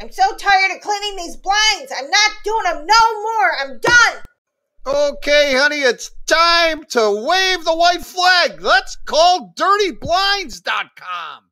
I'm so tired of cleaning these blinds. I'm not doing them no more. I'm done. Okay, honey, it's time to wave the white flag. Let's call dirtyblinds.com.